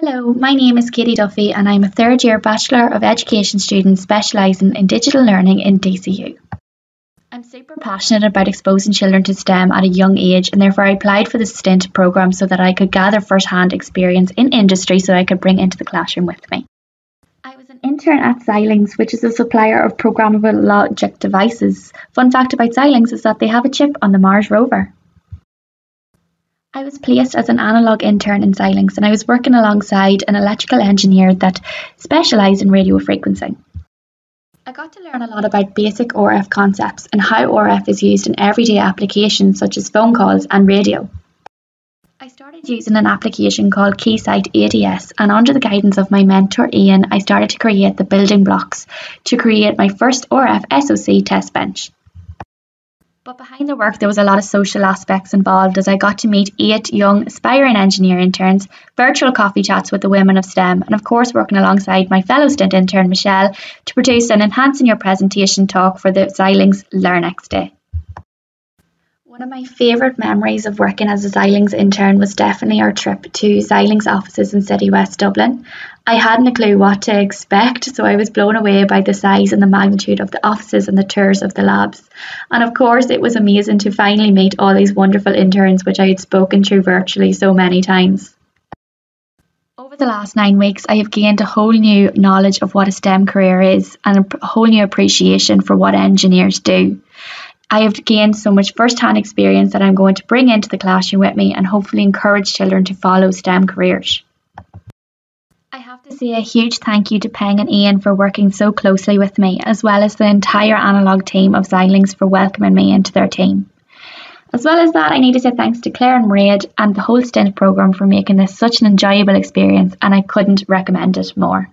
Hello, my name is Katie Duffy and I'm a third year Bachelor of Education student specialising in digital learning in DCU. I'm super passionate about exposing children to STEM at a young age and therefore I applied for the STINT programme so that I could gather first hand experience in industry so I could bring into the classroom with me. I was an intern at Xilinx, which is a supplier of programmable logic devices. Fun fact about Xilinx is that they have a chip on the Mars rover. I was placed as an analog intern in Xilinx and I was working alongside an electrical engineer that specialised in radio frequencing. I got to learn a lot about basic RF concepts and how RF is used in everyday applications such as phone calls and radio. I started using an application called Keysight ADS, and under the guidance of my mentor Ian I started to create the building blocks to create my first RF SoC test bench. But behind the work, there was a lot of social aspects involved as I got to meet eight young aspiring engineer interns, virtual coffee chats with the women of STEM, and of course, working alongside my fellow STInt intern, Michelle, to produce an Enhancing Your Presentation talk for the Xilinx LearnX Day. One of my favourite memories of working as a Xilinx intern was definitely our trip to Xilinx offices in City West Dublin. I hadn't a clue what to expect, so I was blown away by the size and the magnitude of the offices and the tours of the labs. And of course, it was amazing to finally meet all these wonderful interns which I had spoken to virtually so many times. Over the last nine weeks, I have gained a whole new knowledge of what a STEM career is and a whole new appreciation for what engineers do. I have gained so much first hand experience that I'm going to bring into the classroom with me and hopefully encourage children to follow STEM careers. I have to say a huge thank you to Peng and Ian for working so closely with me, as well as the entire analog team of Xilinx for welcoming me into their team. As well as that, I need to say thanks to Claire and Mairead and the whole STInt programme for making this such an enjoyable experience, and I couldn't recommend it more.